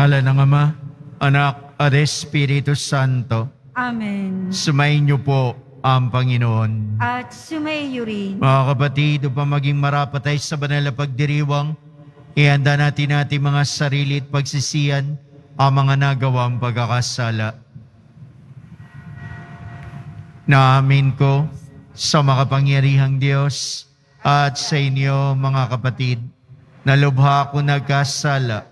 magpakailanman. Sa ngala ng Ama, Anak at Espiritu Santo, Amen. sumayin niyo po ang Panginoon. At sumayo rin. Mga kapatid, upang maging marapatay sa banal na pagdiriwang, ihanda natin natin mga sarili at pagsisiyan ang mga nagawang pagkakasala. Naamin ko sa makapangyarihang Diyos at sa inyo mga kapatid, na lubha ako nagkasala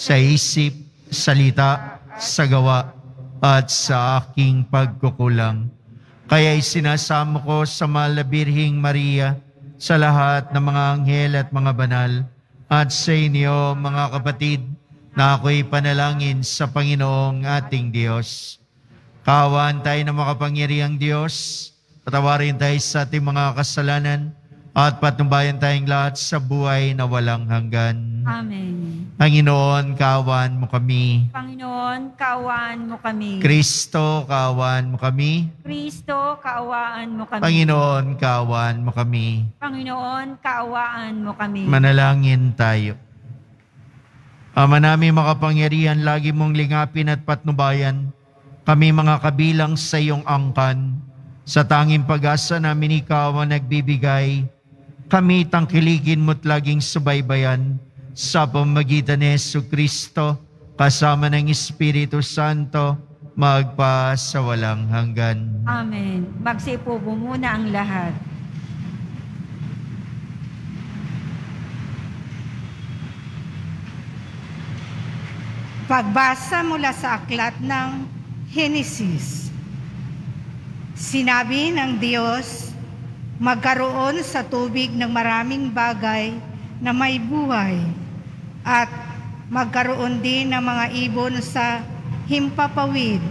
sa isip, salita, sa gawa, at sa aking pagkukulang. Kaya isinasamo ko sa mahal na Birhing Maria sa lahat ng mga anghel at mga banal at sa inyo mga kapatid na ako'y panalangin sa Panginoong ating Diyos. Kawan tayo ng makapangyarihang Diyos, patawarin tayo sa ating mga kasalanan at patnubayan tayong lahat sa buhay na walang hanggan. Amen. Panginoon, kawan mo kami. Panginoon, kaawaan mo kami. Kristo, kawan mo kami. Kristo, kaawaan mo kami. Panginoon, kawan mo kami. Panginoon, kaawaan mo kami. Manalangin tayo. Ama namin makapangyarihan, lagi mong lingapin at patnubayan kami mga kabilang sa iyong angkan. Sa tanging pag-asa namin ikaw ang nagbibigay, kami tangkilikin mo't laging subaybayan sa pamagitan ni Yesu Kristo kasama ng Espiritu Santo magpa sa walang hanggan. Amen. Magsipubo muna ang lahat. Pagbasa mula sa aklat ng Henesis. Sinabi ng Diyos, magkaroon sa tubig ng maraming bagay na may buhay at magkaroon din ng mga ibon sa himpapawid.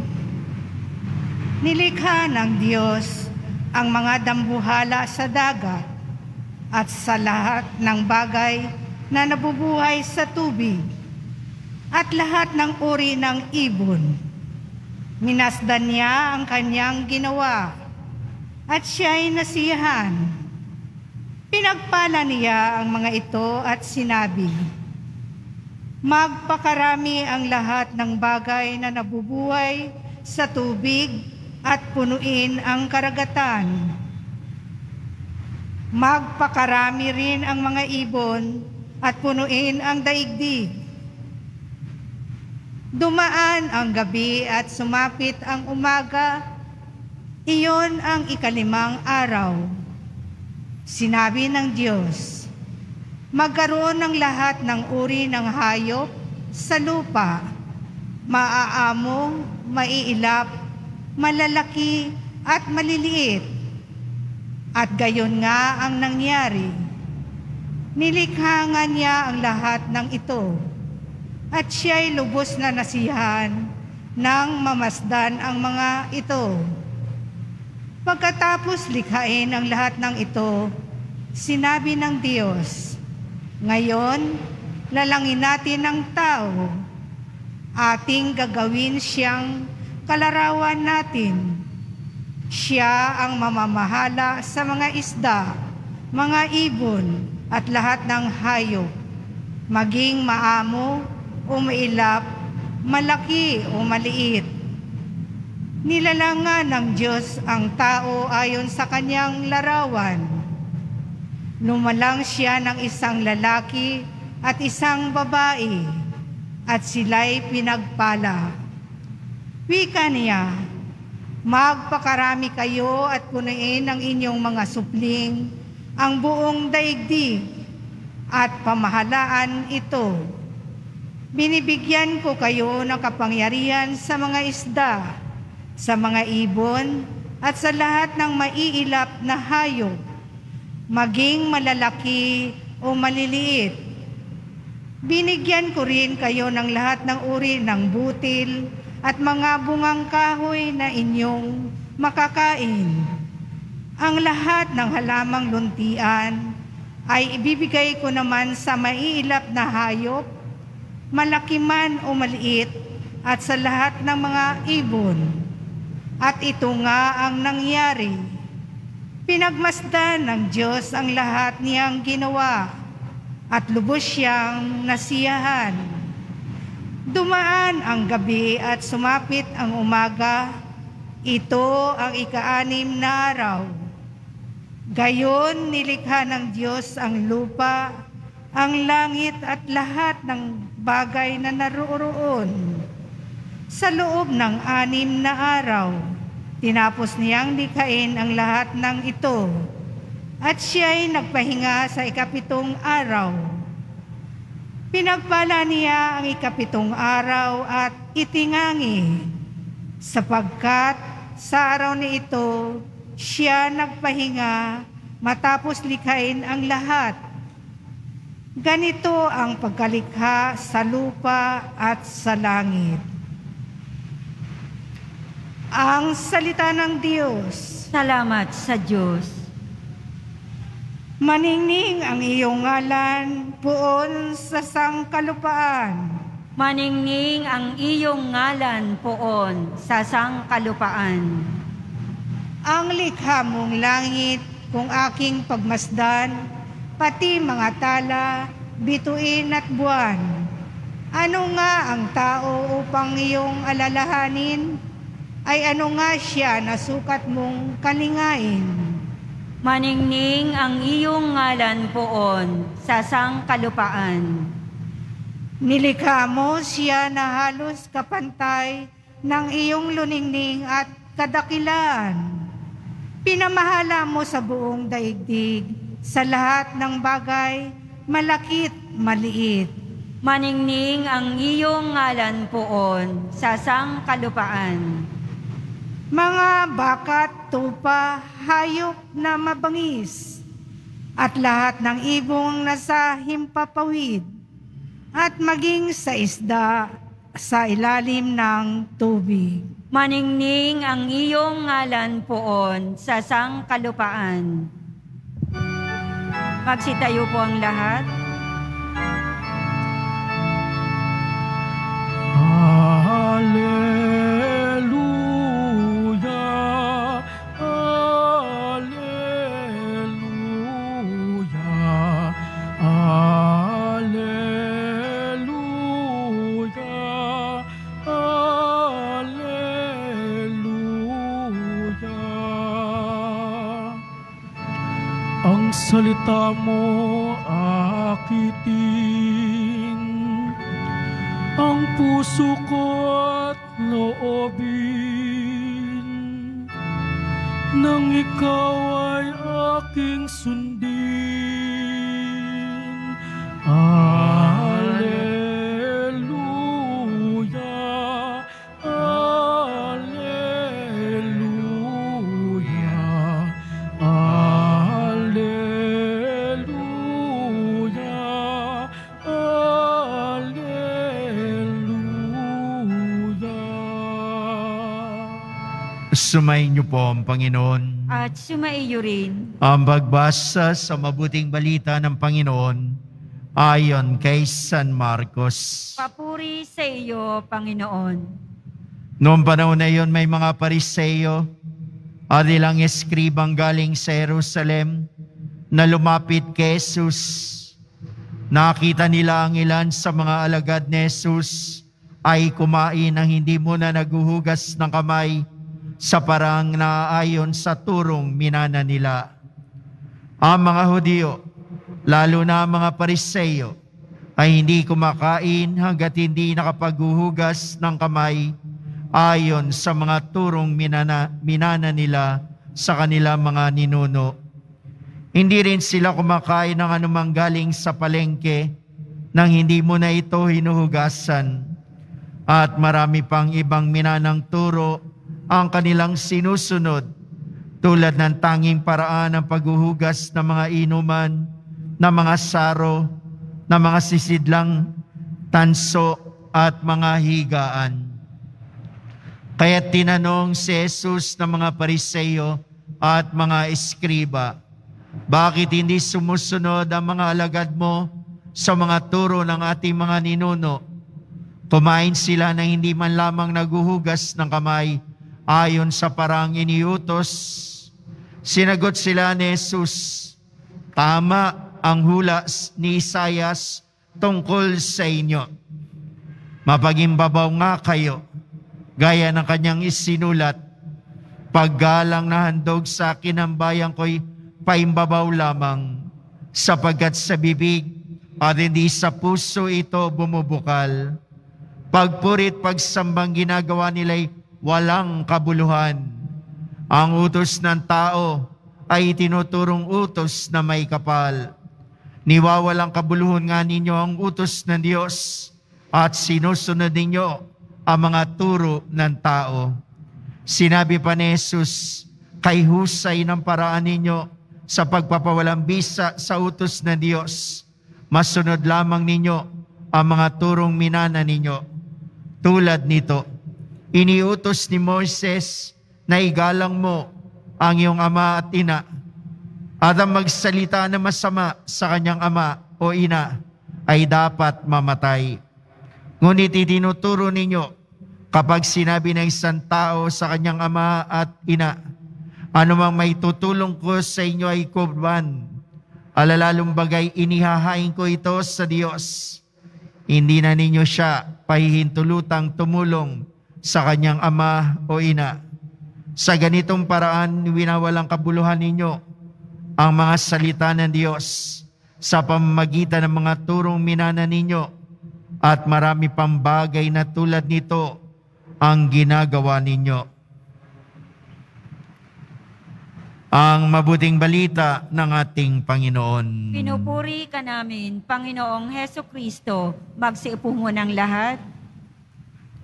Nilikha ng Diyos ang mga dambuhala sa dagat at sa lahat ng bagay na nabubuhay sa tubig at lahat ng uri ng ibon. Minasdan niya ang kanyang ginawa at siya'y nasiyahan. Pinagpala niya ang mga ito at sinabi, Magpakarami ang lahat ng bagay na nabubuhay sa tubig at punuin ang karagatan. Magpakarami rin ang mga ibon at punuin ang daigdig. Dumaan ang gabi at sumapit ang umaga, iyon ang ikalimang araw. Sinabi ng Diyos, magkaroon ng lahat ng uri ng hayop sa lupa, maaamo, maiilap, malalaki at maliliit. At gayon nga ang nangyari. Nilikha nga niya ang lahat ng ito at siya'y lubos na nasiyahan nang mamasdan ang mga ito. Pagkatapos likhain ang lahat ng ito, sinabi ng Diyos, Ngayon, lalangin natin ang tao. Ating gagawin siyang kalarawan natin. Siya ang mamamahala sa mga isda, mga ibon, at lahat ng hayop, maging maamo o mailap, malaki o maliit. Nilalangan ng Diyos ang tao ayon sa kanyang larawan. Lumalang siya ng isang lalaki at isang babae, at sila'y pinagpala. Wika niya, Magpakarami kayo at punuin ang inyong mga supling, ang buong daigdig at pamahalaan ito. Binibigyan ko kayo ng kapangyarihan sa mga isda, sa mga ibon, at sa lahat ng maiilap na hayop, maging malalaki o maliliit. Binigyan ko rin kayo ng lahat ng uri ng butil, at mga bungang kahoy na inyong makakain. Ang lahat ng halamang luntian ay ibibigay ko naman sa maiilap na hayop, malaki man o maliit, at sa lahat ng mga ibon. At ito nga ang nangyari. Pinagmasdan ng Diyos ang lahat niyang ginawa at lubos siyang nasiyahan Dumaan ang gabi at sumapit ang umaga. Ito ang ikaanim na araw. Gayon nilikha ng Diyos ang lupa, ang langit at lahat ng bagay na naroroon. Sa loob ng anim na araw, tinapos niyang likhain ang lahat ng ito. At siya'y nagpahinga sa ikapitong araw Pinagpala niya ang ikapitong araw at itingangi, sapagkat sa araw ni ito siya nagpahinga matapos likhain ang lahat. Ganito ang pagkalikha sa lupa at sa langit. Ang salita ng Diyos. Salamat sa Diyos. Maningning ang iyong ngalan poon sa sangkalupaan. Maningning ang iyong ngalan poon sa sangkalupaan. Ang likha mong langit kung aking pagmasdan, pati mga tala, bituin at buwan. Ano nga ang tao upang iyong alalahanin? Ay ano nga siya na sukat mong kalingain? Maningning ang iyong ngalan poon sa sangkalupaan. Nilikha mo siya na halos kapantay ng iyong luningning at kadakilan. Pinamahala mo sa buong daigdig, sa lahat ng bagay, malakit, maliit. Maningning ang iyong ngalan poon sa sangkalupaan. Mga bakat, tupa, hayop na mabangis, at lahat ng ibong nasa himpapawid, at maging sa isda sa ilalim ng tubig. Maningning ang iyong ngalan poon sa sangkalupaan. Magsitayo po ang lahat. Salita mo akitin, ang puso ko at loobin, nang ikaw ay aking sundin. Sumayin niyo po ang Panginoon. At sumaiyo rin. Ang pagbasa sa mabuting balita ng Panginoon ayon kay San Marcos. Papuri sa iyo, Panginoon. Noong panahon na iyon, may mga pariseyo at ilang eskribang galing sa Jerusalem na lumapit kay Jesus. Nakita nila ang ilan sa mga alagad ni Jesus ay kumain ng hindi muna naguhugas ng kamay sa parang na ayon sa turong minana nila. Ang mga Hudyo lalo na ang mga pariseyo, ay hindi kumakain hanggat hindi nakapaghuhugas ng kamay ayon sa mga turong minana, minana nila sa kanila mga ninuno. Hindi rin sila kumakain ng anumang galing sa palengke nang hindi mo na ito hinuhugasan. At marami pang ibang minanang turo ang kanilang sinusunod tulad ng tanging paraan ng paghuhugas ng mga inuman, ng mga saro, ng mga sisidlang tanso at mga higaan. Kaya tinanong si Jesus ng mga pariseyo at mga eskriba, bakit hindi sumusunod ang mga alagad mo sa mga turo ng ating mga ninuno? Kumain sila na hindi man lamang naguhugas ng kamay ayon sa parang iniutos. Sinagot sila ni Jesus, Tama ang hula ni Isayas tungkol sa inyo. Mapagimbabaw nga kayo, gaya ng kanyang isinulat, paggalang na handog sa akin ang bayang ko'y paimbabaw lamang, sapagkat sa bibig at hindi sa puso ito bumubukal. Pagpurit pagsambang ginagawa nila'y walang kabuluhan. Ang utos ng tao ay tinuturong utos na may kapal. Niwawalang kabuluhan nga ninyo ang utos ng Diyos at sinusunod ninyo ang mga turo ng tao. Sinabi pa ni Jesus, kay husay ng paraan ninyo sa pagpapawalang bisa sa utos ng Diyos. Masunod lamang ninyo ang mga turong minana ninyo. Tulad nito, iniutos ni Moses na igalang mo ang iyong ama at ina at ang magsalita na masama sa kanyang ama o ina ay dapat mamatay. Ngunit itinuturo ninyo kapag sinabi ng isang tao sa kanyang ama at ina, anumang may tutulong ko sa inyo ay kurban, alalalong bagay inihahain ko ito sa Diyos. Hindi na ninyo siya pahihintulutang tumulong sa kanyang ama o ina. Sa ganitong paraan, winawalang kabuluhan ninyo ang mga salita ng Diyos sa pamamagitan ng mga turong minana ninyo at marami pang bagay na tulad nito ang ginagawa ninyo. Ang mabuting balita ng ating Panginoon. Pinupuri ka namin, Panginoong Heso Kristo. Magsiupo mo ng lahat.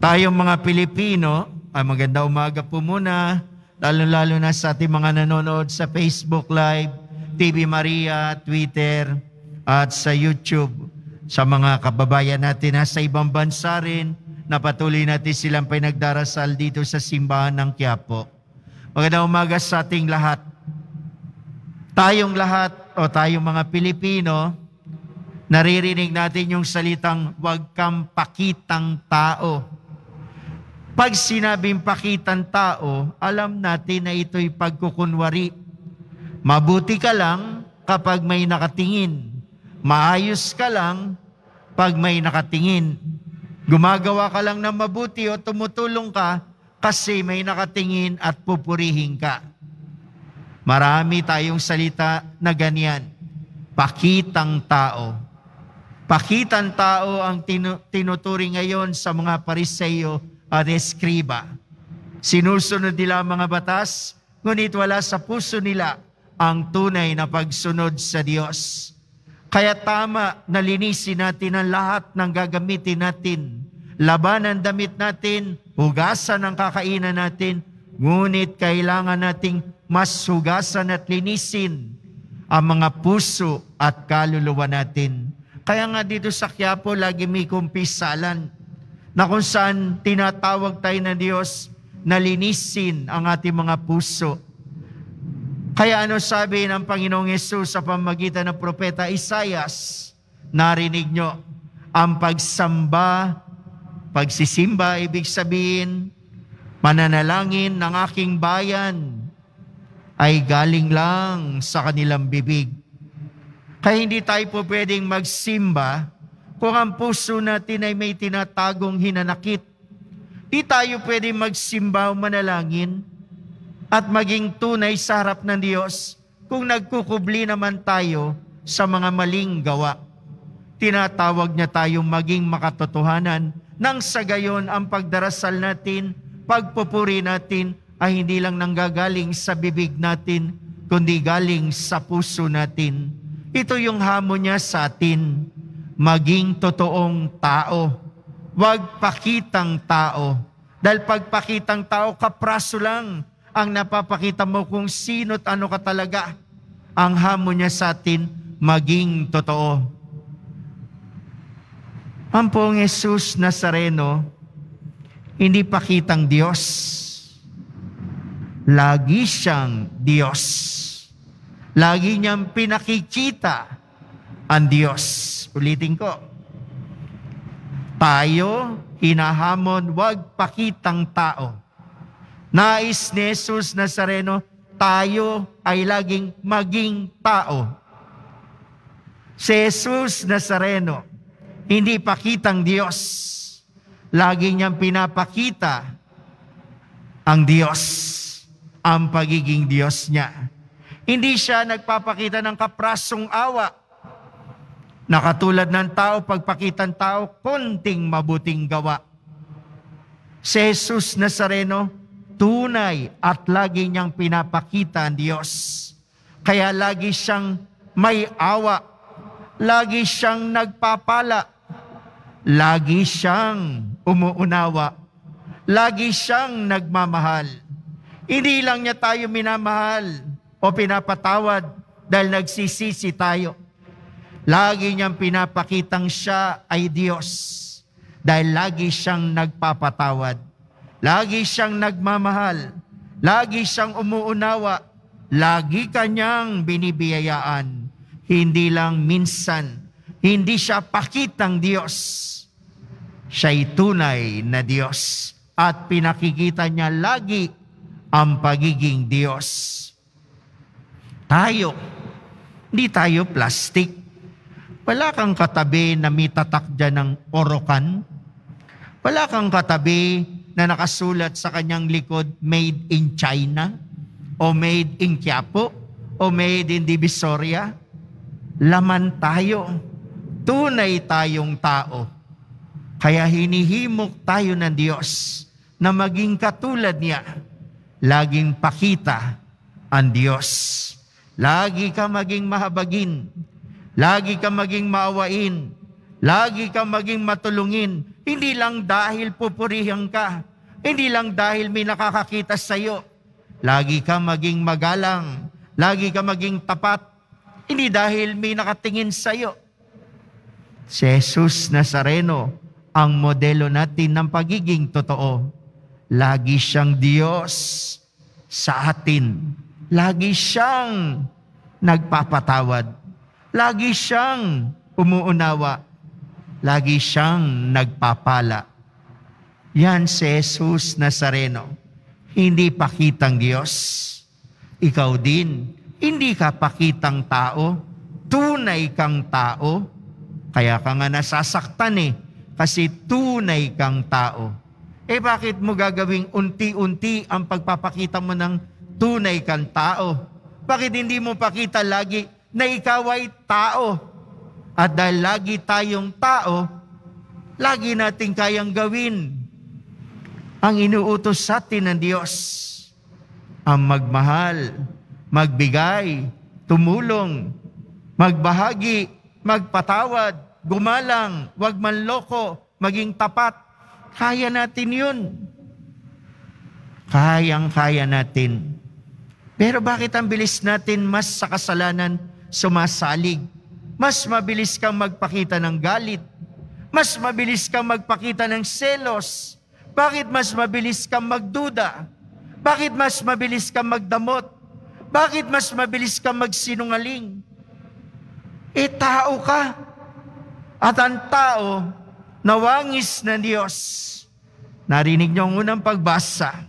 Tayong mga Pilipino, ay maganda umaga po muna, lalo-lalo na sa ating mga nanonood sa Facebook Live, TV Maria, Twitter, at sa YouTube. Sa mga kababayan natin na sa ibang bansa rin, na patuloy natin silang pinagdarasal dito sa simbahan ng Quiapo. Magandang umaga sa ating lahat. Tayong lahat o tayong mga Pilipino, naririnig natin yung salitang huwag kang pakitang tao. Pag sinabing pakitang tao, alam natin na ito'y pagkukunwari. Mabuti ka lang kapag may nakatingin. Maayos ka lang pag may nakatingin. Gumagawa ka lang ng mabuti o tumutulong ka kasi may nakatingin at pupurihin ka. Marami tayong salita na ganyan. Pakitang tao. Pakitang tao ang tinu- tinuturing ngayon sa mga pariseyo at eskriba. Sinusunod nila ang mga batas, ngunit wala sa puso nila ang tunay na pagsunod sa Diyos. Kaya tama na linisin natin ang lahat ng gagamitin natin. Laban ang damit natin, hugasan ang kakainan natin, ngunit kailangan nating mas hugasan at linisin ang mga puso at kaluluwa natin. Kaya nga dito sa Quiapo, lagi may kumpisalan na kung saan tinatawag tayo ng Diyos na linisin ang ating mga puso. Kaya ano sabi ng Panginoong Yesus sa pamagitan ng Propeta Isayas? Narinig nyo, ang pagsamba, pagsisimba, ibig sabihin, mananalangin ng aking bayan ay galing lang sa kanilang bibig. Kaya hindi tayo po pwedeng magsimba kung ang puso natin ay may tinatagong hinanakit. Di tayo pwedeng magsimba o manalangin at maging tunay sa harap ng Diyos kung nagkukubli naman tayo sa mga maling gawa. Tinatawag niya tayong maging makatotohanan nang sa gayon ang pagdarasal natin, pagpupuri natin ay hindi lang nanggagaling sa bibig natin, kundi galing sa puso natin. Ito yung hamon niya sa atin, maging totoong tao. Huwag pakitang tao. Dahil pagpakitang tao, kapraso lang ang napapakita mo kung sino't ano ka talaga. Ang hamon niya sa atin, maging totoo. Ang pong Jesus Nazareno, hindi pakitang Diyos. Lagi siyang Diyos. Lagi niyang pinakikita ang Diyos. Ulitin ko. Tayo, hinahamon, wag pakitang tao. Nais ni Jesus Nazareno, tayo ay laging maging tao. Si Jesus Nazareno, hindi pakitang Diyos. Lagi niyang pinapakita ang Diyos, ang pagiging Diyos niya. Hindi siya nagpapakita ng kaprasong awa. Nakatulad ng tao, pagpakitan tao, konting mabuting gawa. Si Jesus Nazareno, tunay at lagi niyang pinapakita ang Diyos. Kaya lagi siyang may awa. Lagi siyang nagpapala. Lagi siyang umuunawa. Lagi siyang nagmamahal. Hindi lang niya tayo minamahal o pinapatawad dahil nagsisisi tayo. Lagi niyang pinapakitang siya ay Diyos dahil lagi siyang nagpapatawad. Lagi siyang nagmamahal. Lagi siyang umuunawa. Lagi kanyang binibiyayaan. Hindi lang minsan. Hindi siya pakitang Diyos. Siya'y tunay na Diyos. At pinakikita niya lagi ang pagiging Diyos. Tayo, hindi tayo plastic. Wala kang katabi na may tatak ng orokan. Wala kang katabi na nakasulat sa kanyang likod, made in China, o made in Quiapo, o made in Divisoria. Laman tayo. Tunay tayong tao. Kaya hinihimok tayo ng Diyos na maging katulad niya. Laging pakita ang Diyos. Lagi ka maging mahabagin. Lagi ka maging maawain. Lagi ka maging matulungin. Hindi lang dahil pupurihan ka. Hindi lang dahil may nakakakita sa iyo. Lagi ka maging magalang. Lagi ka maging tapat. Hindi dahil may nakatingin sa iyo. Si Jesus Nazareno, ang modelo natin ng pagiging totoo. Lagi siyang Diyos sa atin. Lagi siyang nagpapatawad. Lagi siyang umuunawa. Lagi siyang nagpapala. Yan si Jesus Nazareno. Hindi pakitang Diyos. Ikaw din, hindi ka pakitang tao. Tunay kang tao. Kaya ka nga nasasaktan eh. Kasi tunay kang tao. Eh bakit mo gagawing unti-unti ang pagpapakita mo ng tunay kang tao? Bakit hindi mo pakita lagi na ikaw ay tao? At dahil lagi tayong tao, lagi natin kayang gawin ang inuutos sa atin ng Diyos. Ang magmahal, magbigay, tumulong, magbahagi, magpatawad, gumalang, wag manloko, maging tapat. Kaya natin yun. Kayang-kaya natin. Pero bakit ang bilis natin mas sa kasalanan sumasalig? Mas mabilis kang magpakita ng galit. Mas mabilis kang magpakita ng selos. Bakit mas mabilis kang magduda? Bakit mas mabilis kang magdamot? Bakit mas mabilis kang magsinungaling? E tao ka. At ang tao, nawangis ng Diyos. Narinig niyo ang unang pagbasa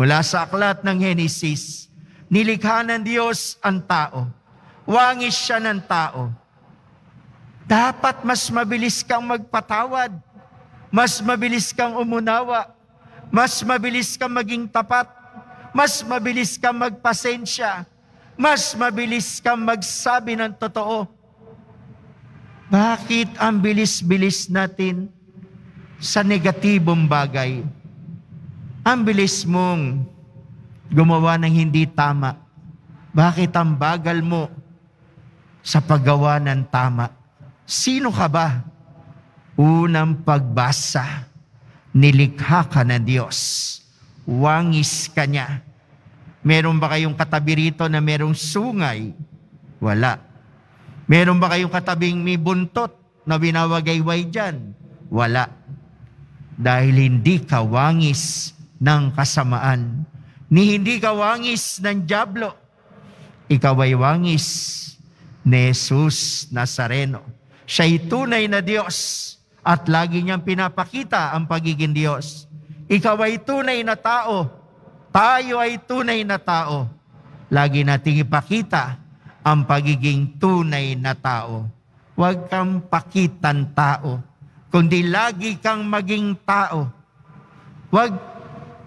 mula sa aklat ng Genesis. Nilikha ng Diyos ang tao. Wangis siya ng tao. Dapat mas mabilis kang magpatawad. Mas mabilis kang umunawa. Mas mabilis kang maging tapat. Mas mabilis kang magpasensya. Mas mabilis kang magsabi ng totoo. Bakit ang bilis-bilis natin sa negatibong bagay? Ang bilis mong gumawa ng hindi tama. Bakit ang bagal mo sa paggawa ng tama? Sino ka ba? Unang pagbasa, nilikha ka ng Diyos. Wangis ka niya. Meron ba kayong katabi rito na merong sungay? Wala. Meron ba kayong katabing may buntot na binawagayway dyan? Wala. Dahil hindi ka wangis ng kasamaan. Ni hindi ka wangis ng Diablo. Ikaw ay wangis ni Jesus Nazareno. Siya'y tunay na Diyos at lagi niyang pinapakita ang pagiging Diyos. Ikaw ay tunay na tao. Tayo ay tunay na tao. Lagi nating ipakita ang pagiging tunay na tao. Huwag kang pakitan tao, kundi lagi kang maging tao. Huwag,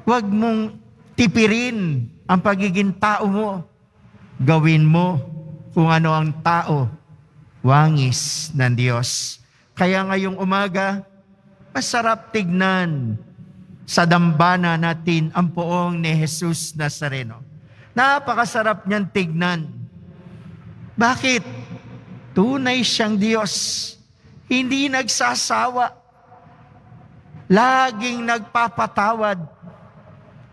huwag mong tipirin ang pagiging tao mo. Gawin mo kung ano ang tao. Wangis ng Diyos. Kaya ngayong umaga, masarap tignan sa dambana natin ang poong ni Jesus Nazareno. Napakasarap niyan tignan. Bakit? Tunay siyang Diyos. Hindi nagsasawa. Laging nagpapatawad.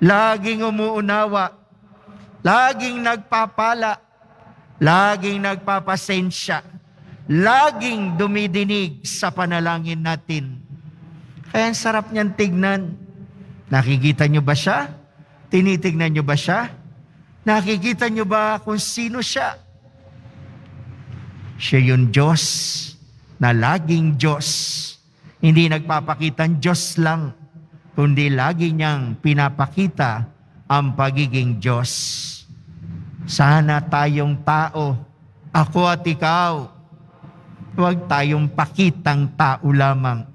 Laging umuunawa. Laging nagpapala. Laging nagpapasensya. Laging dumidinig sa panalangin natin. Kaya ang sarap niyan tignan. Nakikita niyo ba siya? Tinitignan niyo ba siya? Nakikita niyo ba kung sino siya? Siya yung Diyos na laging Diyos. Hindi nagpapakitang Diyos lang, kundi lagi niyang pinapakita ang pagiging Diyos. Sana tayong tao, ako at ikaw, huwag tayong pakitang tao lamang.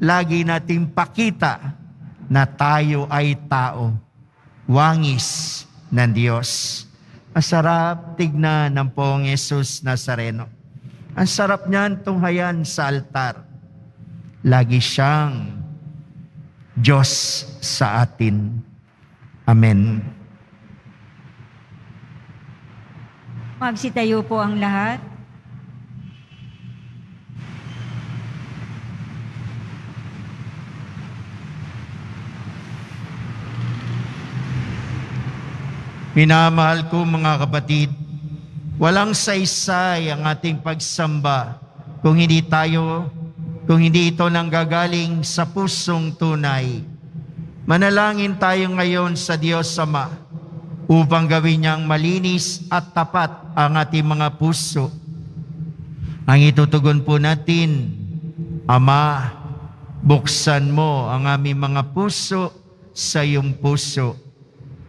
Lagi nating pakita na tayo ay tao, wangis ng Diyos. Masarap tignan ng poong Jesus Nazareno. Ang sarap niyan tunghayan sa altar. Lagi siyang Diyos sa atin. Amen. Magsitayo po ang lahat. Minamahal ko mga kapatid, walang saysay ang ating pagsamba kung hindi tayo, kung hindi ito nanggagaling sa pusong tunay. Manalangin tayo ngayon sa Diyos Ama upang gawin niyang malinis at tapat ang ating mga puso. Ang itutugon po natin, Ama, buksan mo ang aming mga puso sa iyong puso.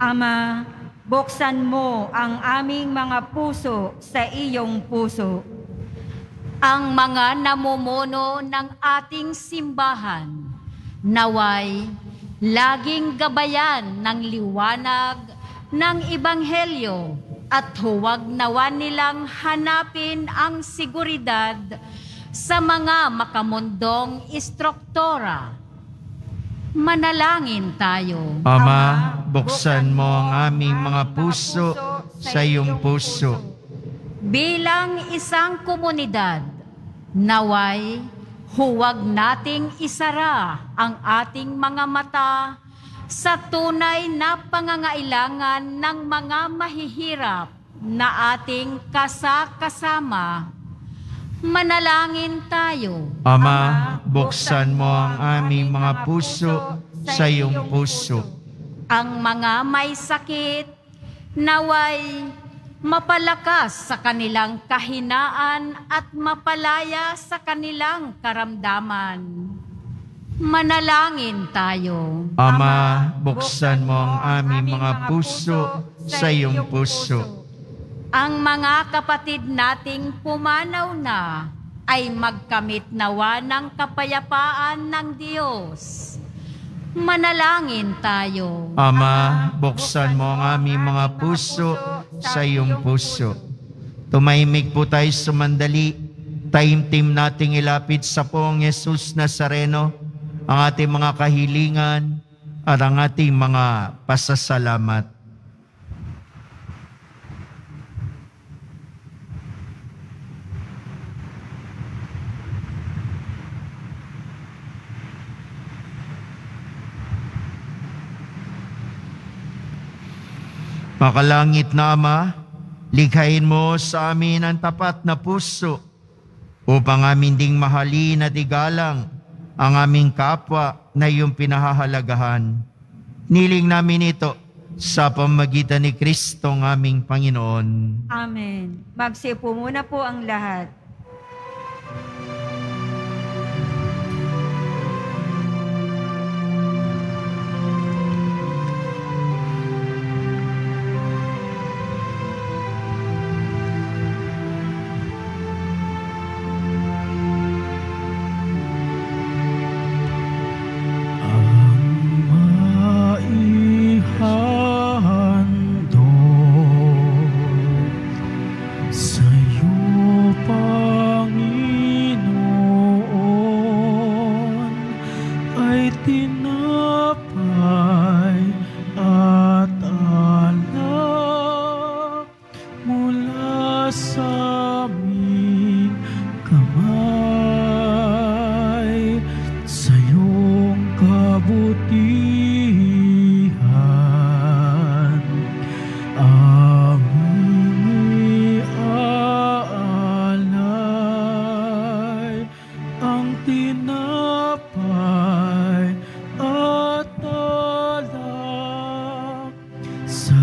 Ama, buksan mo ang aming mga puso sa iyong puso. ang mga namumuno ng ating simbahan naway laging gabayan ng liwanag ng Ibanghelyo at huwag nawa nilang hanapin ang seguridad sa mga makamundong istruktura. Manalangin tayo. Ama, buksan mo ang aming mga puso sa iyong puso. Bilang isang komunidad, naway huwag nating isara ang ating mga mata sa tunay na pangangailangan ng mga mahihirap na ating kasakasama. Manalangin tayo. Ama, buksan mo ang aming mga puso sa iyong puso. Ang mga may sakit, naway mapalakas sa kanilang kahinaan at mapalaya sa kanilang karamdaman. Manalangin tayo. Ama, buksan mo ang aming mga puso sa iyong puso. Ang mga kapatid nating pumanaw na ay magkamit nawa ng kapayapaan ng Diyos. Manalangin tayo. Ama, buksan mo ang aming mga puso sa iyong puso. Tumahimik po tayo sumandali taimtim nating ilapit sa poong Jesus Nazareno ang ating mga kahilingan at ang ating mga pasasalamat. Makalangit na Ama, likhain mo sa amin ang tapat na puso upang amin ding mahalin at igalang ang aming kapwa na iyong pinahahalagahan. Niling namin ito sa pamagitan ni Kristo ang aming Panginoon. Amen. Magsipo muna po ang lahat.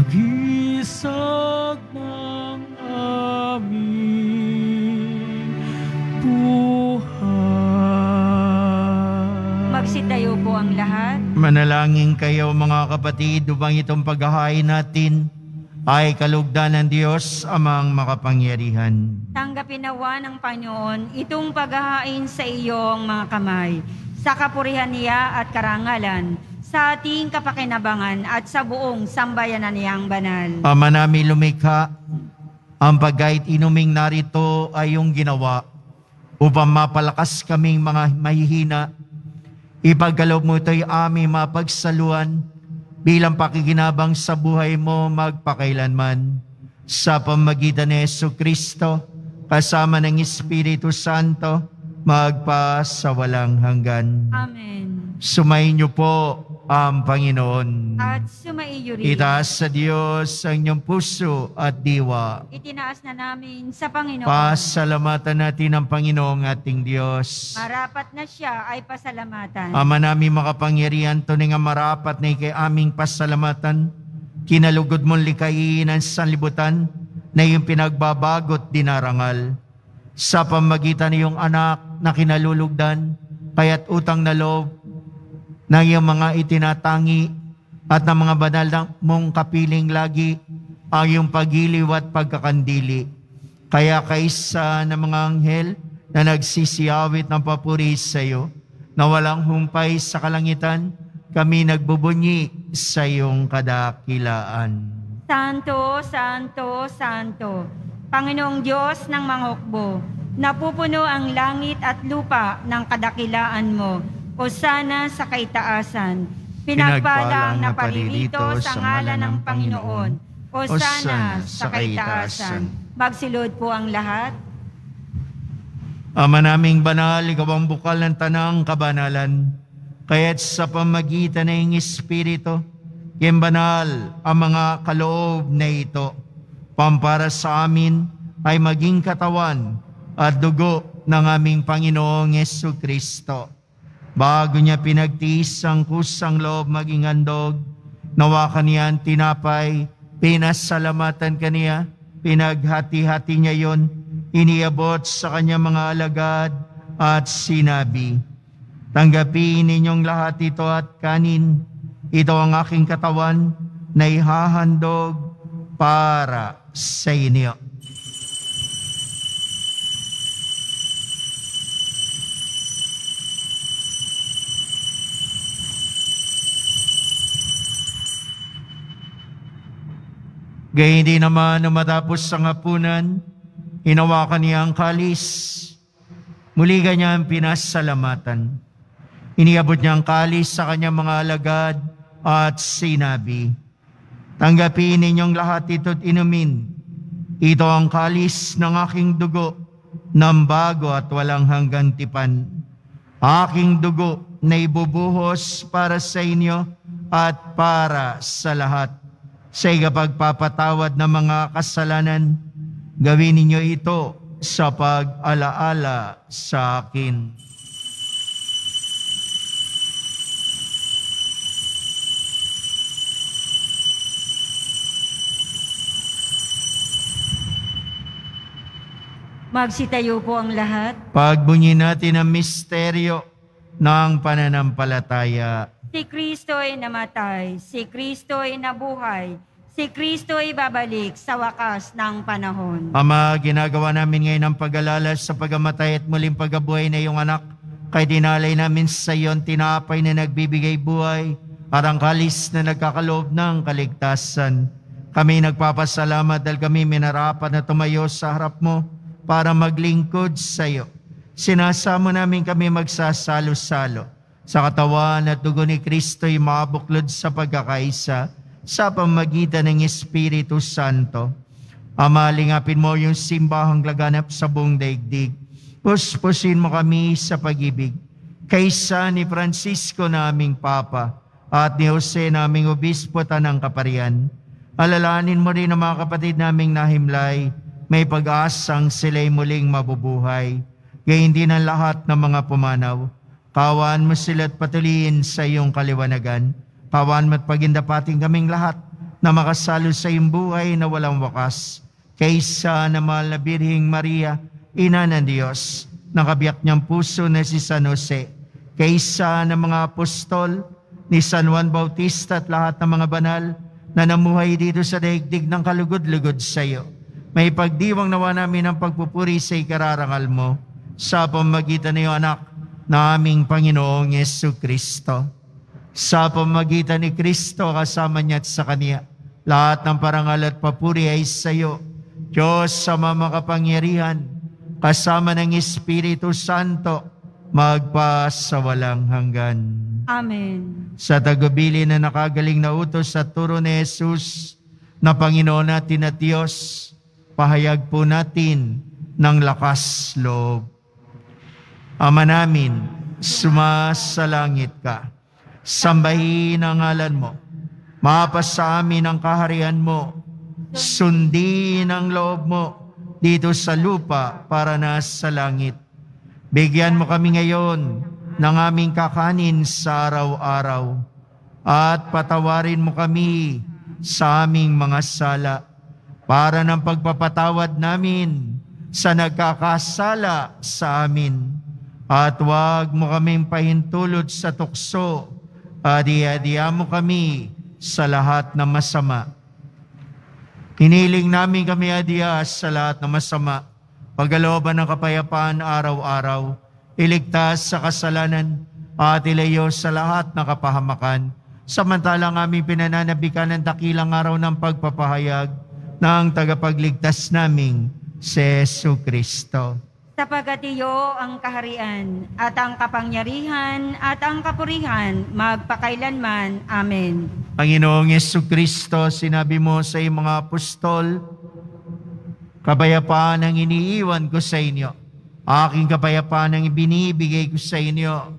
Sa gisag ng aming buhay. Magsitayo po ang lahat. Manalangin kayo mga kapatid upang itong paghahain natin ay kalugdan ng Diyos amang makapangyarihan. Tanggapin nawa ng Panginoon itong paghahain sa iyong mga kamay, sa kapurihan niya at karangalan, sa ating kapakinabangan at sa buong sambayanan niyang banal. Ama namin lumikha, ang pagkait inuming narito ay iyong ginawa upang mapalakas kaming mga mahihina. Ipagkaloob mo ito'y aming mapagsaluan bilang pakikinabang sa buhay mo magpakailanman. Sa pamagitan ni Yesu Kristo, kasama ng Espiritu Santo, magpa sa walang hanggan. Amen. Sumayin niyo po ang Panginoon. At sumaiyo rin. Itaas sa Diyos ang inyong puso at diwa. Itinaas na namin sa Panginoon. Pasalamatan natin ang Panginoong ating Diyos. Marapat na siya ay pasalamatan. Ama namin makapangyarihan, tunay nga marapat na ikay aming pasalamatan. Kinalugod mong likayin ang sanlibutan na iyong pinagbabagot dinarangal. Sa pamagitan ng iyong anak na kinalulugdan, kaya't utang na loob ng iyong mga itinatangi at ng mga banal ng mong kapiling lagi ang iyong pagiliw at pagkakandili. Kaya kaisa ng mga anghel na nagsisiyawit ng papuri sa iyo, na walang humpay sa kalangitan, kami nagbubunyi sa iyong kadakilaan. Santo, Santo, Santo, Panginoong Diyos ng mga hukbo, napupuno ang langit at lupa ng kadakilaan mo, o sana sa kaitaasan. Pinagpalang na paririto sa ngalan ng Panginoon, o sana sa kaitaasan. Magsilod po ang lahat. Ama naming banal, ikaw ang bukal ng tanang kabanalan. Kaya't sa pamagitan ng Espiritu, yung banal ang mga kaloob na ito. Pampara sa amin ay maging katawan at dugo ng aming Panginoong Yesu Kristo. Bago niya pinagtiis ang kusang loob maging handog, nawa kaniyan tinapay, pinasalamatan kaniya, pinaghati-hati niya yon, iniabot sa kanya mga alagad at sinabi, Tanggapin ninyong lahat ito at kanin, ito ang aking katawan na ihahandog para sa inyo. Gayun din naman nung matapos sa hapunan, hinawakan niya ang kalis, Muli kanyang pinasalamatan. Iniabot niya ang kalis sa kanyang mga alagad at sinabi, Tanggapin ninyong lahat ito't inumin. Ito ang kalis ng aking dugo ng bago at walang hanggang tipan. Aking dugo na ibubuhos para sa inyo at para sa lahat. Sa ikapagpapatawad ng mga kasalanan, gawin ninyo ito sa pag-alaala sa akin. Magsitayo po ang lahat. Pagbunyin natin ang misteryo ng pananampalataya. Si Kristo ay namatay, si Kristo ay nabuhay, si Kristo ay babalik sa wakas ng panahon. Ama, ginagawa namin ngayon ang pag-alala sa pagamatay at muling pagabuhay na iyong anak. Kay dinalay namin sa iyon tinapay na nagbibigay buhay at ang kalis na nagkakaloob ng kaligtasan. Kami nagpapasalamat dahil kami minarapat na tumayo sa harap mo para maglingkod sa iyo. Sinasamo namin kami magsasalo-salo sa katawan at dugo ni Kristo'y mabuklod sa pagkakaisa sa pamagitan ng Espiritu Santo. Ama, lingapin mo yung simbahang laganap sa buong daigdig. Puspusin mo kami sa pag-ibig. Kaysa ni Francisco na aming Papa at ni Jose na aming Obispo ng Kaparian. Alalanin mo rin ang mga kapatid naming nahimlay, may pag-asang sila'y muling mabubuhay. Gayun din ang lahat ng mga pumanaw. Kawan mo sila at patuloyin sa iyong kaliwanagan. Kawan mo at pagindapating kaming lahat na makasalo sa iyong buhay na walang wakas. Kaysa na mahal na Birhing Maria, Ina ng Diyos, nakabiyak niyang puso na si San Jose. Kaysa ng mga apostol, ni San Juan Bautista at lahat ng mga banal na namuhay dito sa daigdig ng kalugod-lugod sa iyo. May pagdiwang nawa namin ang pagpupuri sa ikararangal mo sa pamagitan ng iyong anak na aming Panginoong Yesu Kristo. Sa pamagitan ni Kristo kasama niya at sa Kanya, lahat ng parangal at papuri ay sa iyo. Diyos sa makapangyarihan, kasama ng Espiritu Santo, magpasawalang hanggan. Amen. Sa tagubili na nakagaling na utos sa turo ni Jesus na Panginoon natin at Diyos, pahayag po natin ng lakas loob. Ama namin, sumasalangit ka. Sambahin ang ngalan mo. Mapas sa amin ang kaharian mo. Sundin ang loob mo dito sa lupa para na sa langit. Bigyan mo kami ngayon ng aming kakanin sa araw-araw at patawarin mo kami sa aming mga sala para ng pagpapatawad namin sa nagkakasala sa amin. At huwag mo kaming pahintulot sa tukso. At iadiya mo kami sa lahat ng masama. Hiniling namin kami adias sa lahat ng masama, pagkalooban ng kapayapaan araw-araw, iligtas sa kasalanan. At ilayo sa lahat ng kapahamakan, samantalang aming pinananabikan ng dakilang araw ng pagpapahayag ng tagapagligtas naming si Yesu Kristo. Sapagat iyo ang kaharian at ang kapangyarihan at ang kapurihan magpakailanman. Amen. Panginoong Yesu Kristo, sinabi mo sa iyong mga apostol, kapayapaan ang iniiwan ko sa inyo. Aking kapayapaan ang ibinibigay ko sa inyo.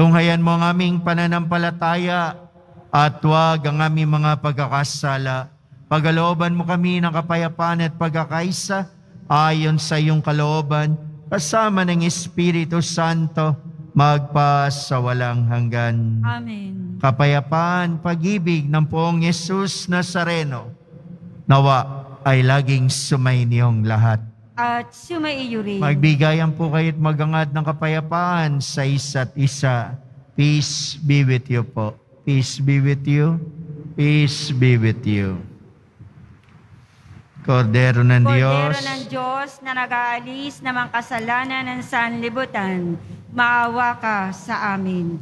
Tunghayan mo ang aming pananampalataya at huwag ang aming mga pagkakasala. Pagalooban mo kami ng kapayapaan at pagkakaisa ayon sa iyong kalooban, kasama ng Espiritu Santo, magpasawalang hanggan Amen. kapayapaan, pag-ibig ng poong Yesus Nazareno, nawa ay laging sumayinyong lahat. At sumaiyo rin. Magbigayan po kayo't magangad ng kapayapaan sa isa't isa. Peace be with you po. Peace be with you. Peace be with you. Kordero ng Diyos, Kordero ng Diyos na nag-aalis ng mga kasalanan ng sanlibutan, maawa ka sa amin.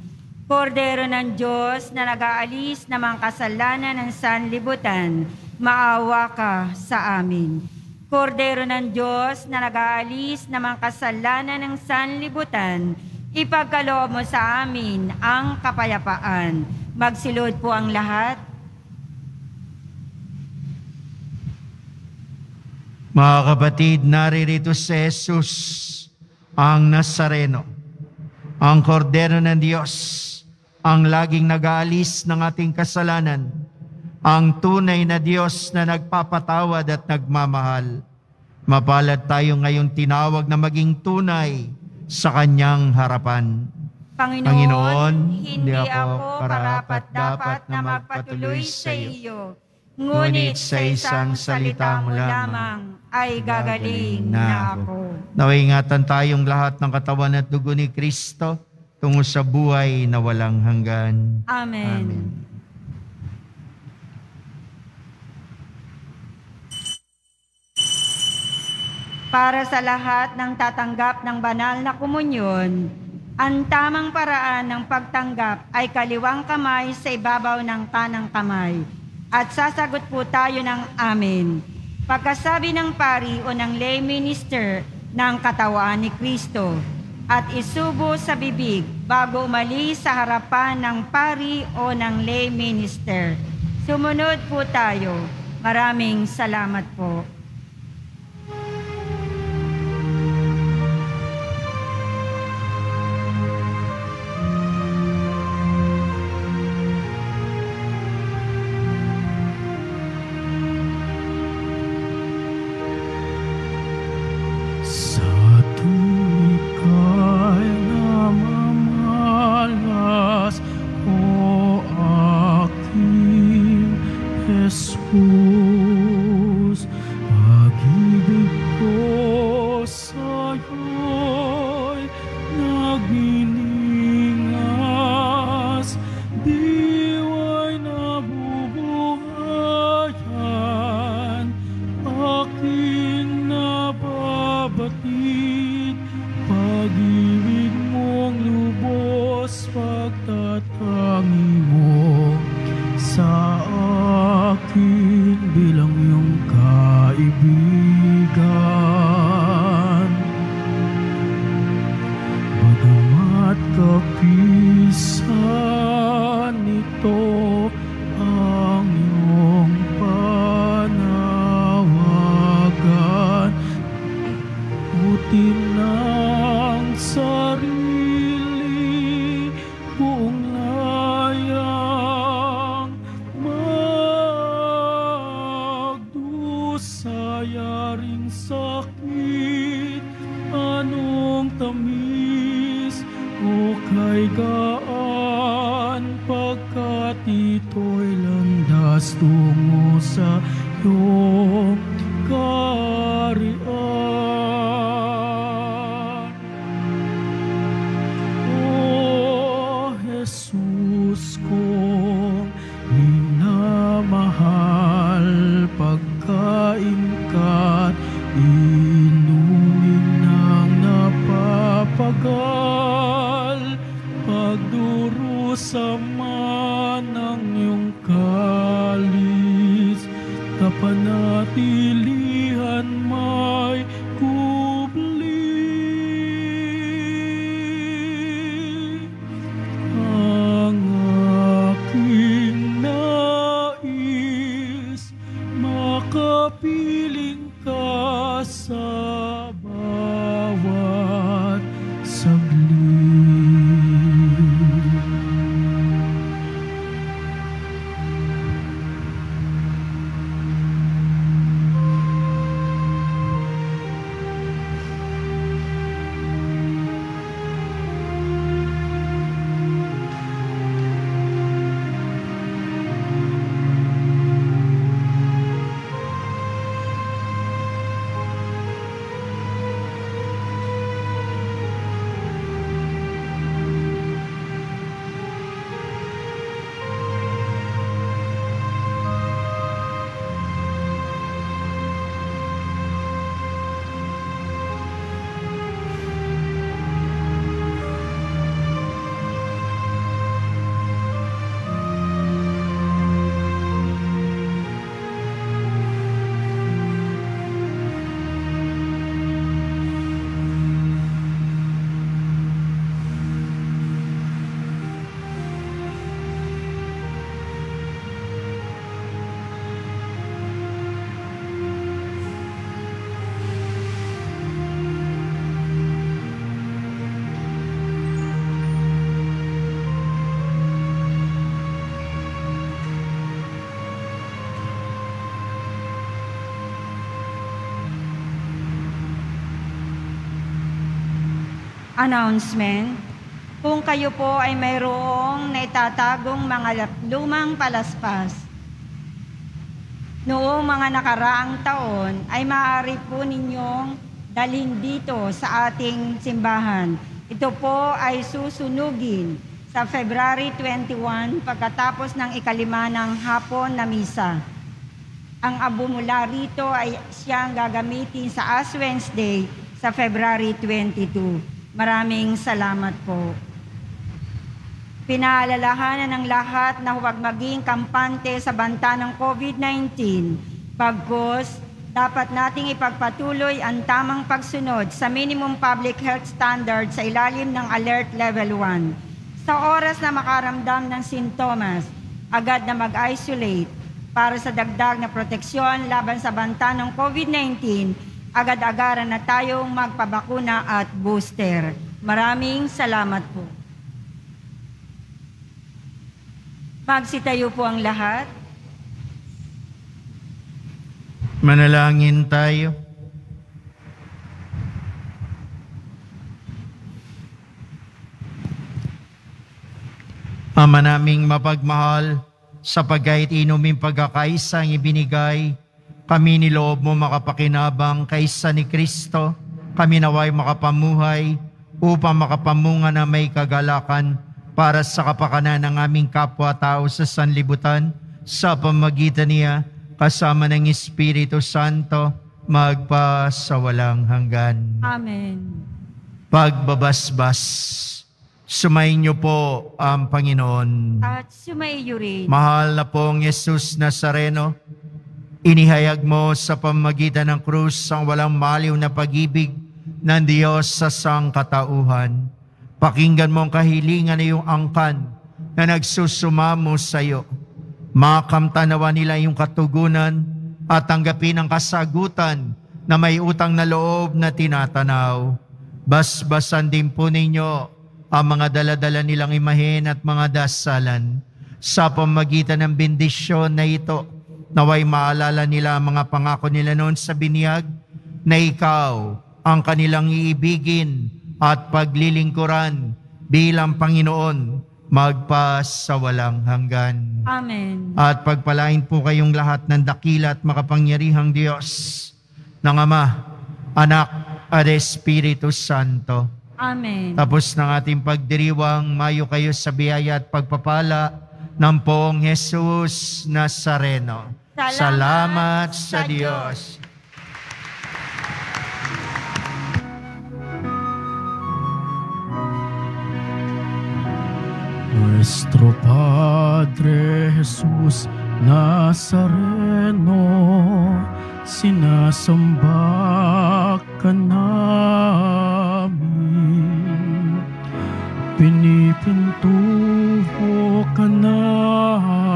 Kordero ng Diyos na nag-aalis ng mga kasalanan ng sanlibutan, maawa ka sa amin. Kordero ng Diyos na nag-aalis ng mga kasalanan ng sanlibutan, ipagkaloob mo sa amin ang kapayapaan. Magsilod po ang lahat. Mga kapatid, naririto si Jesus, ang Nazareno, ang kordero ng Diyos, ang laging nag-aalis ng ating kasalanan, ang tunay na Diyos na nagpapatawad at nagmamahal. Mapalad tayo ngayong tinawag na maging tunay sa Kanyang harapan. Panginoon, Panginoon, hindi ako karapat-dapat na magpatuloy sa iyo. Ngunit sa isang salita mo lamang ay gagaling na ako. Nawingatan tayong lahat ng katawan at dugo ni Kristo tungo sa buhay na walang hanggan. Amen. Amen. Para sa lahat ng tatanggap ng banal na komunyon, ang tamang paraan ng pagtanggap ay kaliwang kamay sa ibabaw ng kanang kamay. At sasagot po tayo ng amen. Pagkasabi ng pari o ng lay minister ng katawan ni Kristo at isubo sa bibig bago umalis sa harapan ng pari o ng lay minister. Sumunod po tayo. Maraming salamat po. Jesus, pag-ibig Jesus Announcement. Kung kayo po ay mayroong naitatagong mga lumang palaspas, noong mga nakaraang taon ay maaari po ninyong dalhin dito sa ating simbahan. Ito po ay susunugin sa February 21 pagkatapos ng ikalima ng hapon na misa. Ang abo mula rito ay siyang gagamitin sa Ash Wednesday sa February 22. Maraming salamat po. Pinaalalahanan ng lahat na huwag maging kampante sa banta ng COVID-19. Pagkos, dapat nating ipagpatuloy ang tamang pagsunod sa minimum public health standard sa ilalim ng Alert Level 1. Sa oras na makaramdam ng sintomas, agad na mag-isolate para sa dagdag na proteksyon laban sa banta ng COVID-19 agad-agaran na tayong magpabakuna at booster. Maraming salamat po. Magsitayo po ang lahat. Manalangin tayo. Ama naming mapagmahal, sa pagkait inuming pagkakaisang ibinigay, kami niloob mo makapakinabang kaysa ni Kristo, kami naway makapamuhay upang makapamunga na may kagalakan para sa kapakanan ng aming kapwa-tao sa sanlibutan sa pamagitan niya kasama ng Espiritu Santo magpa sa walang hanggan. Amen. Pagbabasbas, sumayin niyo po ang Panginoon. At sumaiyo rin. Mahal na pong Jesus Nazareno, inihayag mo sa pamagitan ng krus ang walang maliw na pag-ibig ng Diyos sa sangkatauhan. Pakinggan mo ang kahilingan ng iyong angkan na nagsusumamo sa iyo. Makamtanawa nila yung katugunan at tanggapin ang kasagutan na may utang na loob na tinatanaw. Basbasan din po ninyo ang mga daladala nilang imahen at mga dasalan sa pamagitan ng bendisyon na ito naway maalala nila ang mga pangako nila noon sa binyag na ikaw ang kanilang iibigin at paglilingkuran bilang Panginoon magpas sa walang hanggan. Amen. At pagpalain po kayong lahat ng dakila at makapangyarihang Diyos ng Ama, Anak at Espiritu Santo. Amen. Tapos ng ating pagdiriwang, mayo kayo sa biyaya at pagpapala ng poong Jesus Nazareno. Salamat Salamat sa Diyos. Nuestro Padre Jesús Nazareno, sinasamba ka namin. Pinipintuho ka namin.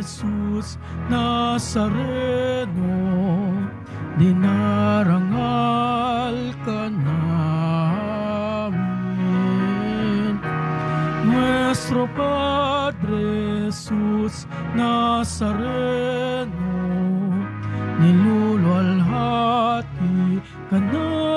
Jesus Nazareno, dinarangal ka namin. Nuestro Padre Jesus Nazareno, niluluwalhati ka namin.